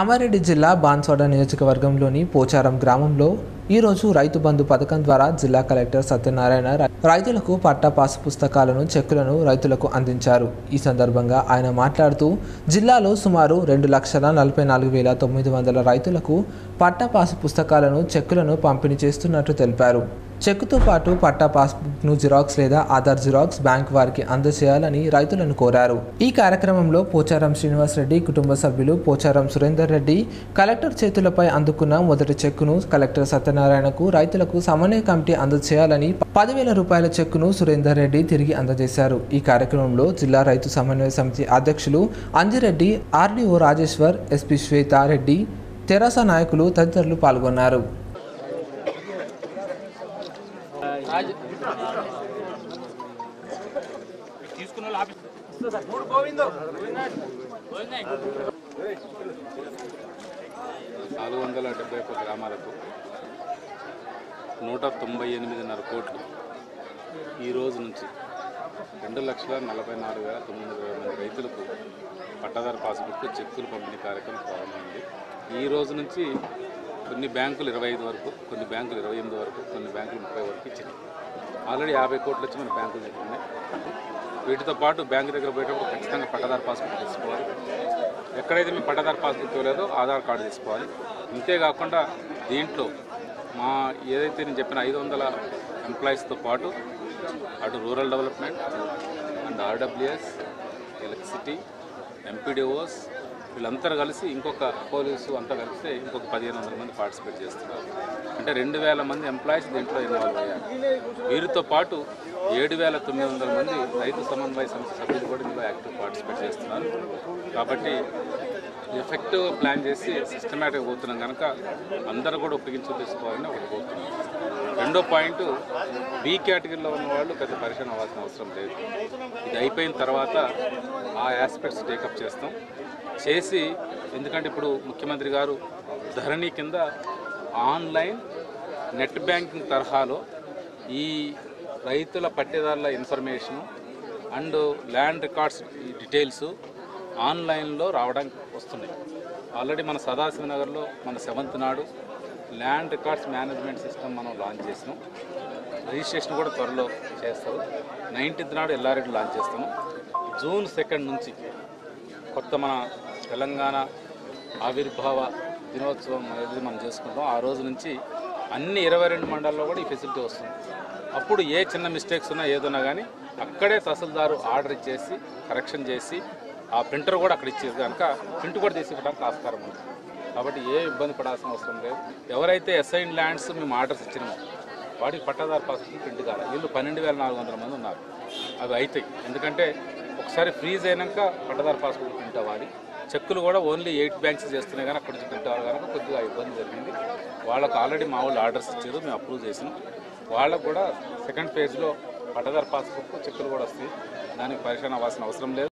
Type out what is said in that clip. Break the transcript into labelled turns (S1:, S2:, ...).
S1: కామారెడ్డి జిల్లా బాన్సోడ నియోజకవర్గంలోని పోచారం గ్రామంలో ఈరోజు రైతు బంధు పథకం ద్వారా జిల్లా కలెక్టర్ సత్యనారాయణ రైతులకు పట్టా పాసు పుస్తకాలను చెక్కులను రైతులకు అందించారు. ఈ సందర్భంగా ఆయన మాట్లాడుతూ జిల్లాలో సుమారు రెండు లక్షల నలభై నాలుగు వేల తొమ్మిది వందల రైతులకు పట్టా పాసు పుస్తకాలను చెక్కులను పంపిణీ చేస్తున్నట్లు తెలిపారు. చెక్కుతో పాటు పట్టా పాస్బుక్ను జిరాక్స్ లేదా ఆధార్ జిరాక్స్ బ్యాంక్ వారికి అందజేయాలని రైతులను కోరారు. ఈ కార్యక్రమంలో పోచారం శ్రీనివాస్ రెడ్డి కుటుంబ సభ్యులు పోచారం సురేందర్ రెడ్డి కలెక్టర్ చేతులపై అందుకున్న మొదటి చెక్కును కలెక్టర్ సత్యనారాయణకు రైతులకు సమన్వయ కమిటీ అందజేయాలని పదివేల రూపాయల చెక్కును సురేందర్ రెడ్డి తిరిగి అందజేశారు. ఈ కార్యక్రమంలో జిల్లా రైతు సమన్వయ సమితి అధ్యక్షులు అంజిరెడ్డి ఆర్డీఓ రాజేశ్వర్ ఎస్పీ శ్వేతారెడ్డి తెరాస నాయకులు తదితరులు పాల్గొన్నారు.
S2: నాలుగు వందల డెబ్బై ఒక్క గ్రామాలకు నూట తొంభై ఎనిమిదిన్నర కోట్లు ఈ రోజు నుంచి రెండు లక్షల నలభై నాలుగు వేల తొమ్మిది వందల మంది రైతులకు పట్టాదారు పాస్బుక్ చెక్కులు పంపిణీ కార్యక్రమం ప్రారంభమైంది. ఈ రోజు నుంచి కొన్ని బ్యాంకులు ఇరవై ఐదు వరకు కొన్ని బ్యాంకులు ఇరవై ఎనిమిది వరకు కొన్ని బ్యాంకులు ముప్పై వరకు ఇచ్చినాయి. ఆల్రెడీ యాభై కోట్లు వచ్చి మన బ్యాంకుల దగ్గర ఉన్నాయి వీటితో పాటు బ్యాంకు దగ్గర పోయేటప్పుడు ఖచ్చితంగా పట్టదారు పాస్బుక్ తీసుకోవాలి. ఎక్కడైతే మీ పట్టదారు పాస్బుక్ ఇవ్వలేదో ఆధార్ కార్డు తీసుకోవాలి. ఇంతేకాకుండా దీంట్లో మా ఏదైతే నేను చెప్పిన ఐదు వందల ఎంప్లాయీస్తో పాటు అటు rural development and RWS electricity MPDOs వీళ్ళంతా కలిసి ఇంకొక పోలీసు అంతా కలిస్తే ఇంకొక పదిహేను వందల మంది పార్టిసిపేట్ చేస్తున్నారు. అంటే రెండు వేల మంది ఎంప్లాయీస్ దీంట్లో ఇన్వాల్వ్ అయ్యారు. వీరితో పాటు ఏడు వేల తొమ్మిది వందల మంది రైతు సమన్వయ సంస్థ సభ్యులు కూడా ఇందులో యాక్టివ్ పార్టిసిపేట్ చేస్తున్నారు. కాబట్టి ఎఫెక్టివ్ ప్లాన్ చేసి సిస్టమేటిక్ పోతున్నాం కనుక అందరూ కూడా ఉపయోగించి తీసుకోవాలని ఒకటి పోతున్నాం రెండో పాయింట్ బి కేటగిరీలో ఉన్న వాళ్ళు పెద్ద పరిశీలన అవ్వాల్సిన అవసరం లేదు. ఇది అయిపోయిన తర్వాత ఆ ఆస్పెక్ట్స్ టేకప్ చేస్తాం. చేసి ఎందుకంటే ఇప్పుడు ముఖ్యమంత్రి గారు ధరణి కింద ఆన్లైన్ నెట్ బ్యాంకింగ్ తరహాలో ఈ రైతుల పట్టేదారుల information and land records details ఆన్లైన్లో రావడానికి వస్తున్నాయి. ఆల్రెడీ మన సదాశివ నగర్లో మన సెవెంత్ నాడు ల్యాండ్ రికార్డ్స్ మేనేజ్మెంట్ సిస్టమ్ మనం లాంచ్ చేసినాం. రిజిస్ట్రేషన్ కూడా త్వరలో చేస్తారు. నైన్టీన్త్ నాడు ఎల్ఆర్ఎడ్ లాంచ్ చేస్తాము. జూన్ సెకండ్ నుంచి కొత్త మన తెలంగాణ ఆవిర్భావ దినోత్సవం అనేది మనం చేసుకుంటాం. ఆ రోజు నుంచి అన్ని ఇరవై రెండు మండలాల్లో కూడా ఈ ఫెసిలిటీ వస్తుంది. అప్పుడు ఏ చిన్న మిస్టేక్స్ ఉన్నా ఏదన్నా కానీ అక్కడే తహసీల్దారు ఆర్డర్ ఇచ్చేసి కరెక్షన్ చేసి ఆ ప్రింటర్ కూడా అక్కడ ఇచ్చేది కనుక ప్రింట్ కూడా తీసుకోవడానికి ఆస్కారం ఉంది. కాబట్టి ఏ ఇబ్బంది పడాల్సిన అవసరం లేదు. ఎవరైతే ఎస్ఐన్ ల్యాండ్స్ మేము ఆర్డర్స్ ఇచ్చినామో వాటికి పట్టాదారు పాస్ ప్రింట్ కావాలి. వీళ్ళు పన్నెండు వేల నాలుగు వందల మంది ఉన్నారు. అవి అవుతాయి ఎందుకంటే ఒకసారి ఫ్రీజ్ అయినాక పట్టదారు పాస్బుక్ ప్రింట్ అవ్వాలి చెక్కులు కూడా ఓన్లీ ఎయిట్ బ్యాంక్స్ చేస్తున్నాయి కానీ అక్కడ నుంచి ప్రింట్ అవ్వాలి కనుక కొద్దిగా ఇబ్బంది జరిగింది. వాళ్ళకు ఆల్రెడీ మా వాళ్ళు ఆర్డర్స్ ఇచ్చారు మేము అప్రూవ్ చేసినాం. వాళ్ళకు కూడా సెకండ్ ఫేజ్లో పట్టదారు పాస్బుక్ చెక్కులు కూడా వస్తాయి. దానికి పరిశ్రమ అవ్వాల్సిన అవసరం లేదు.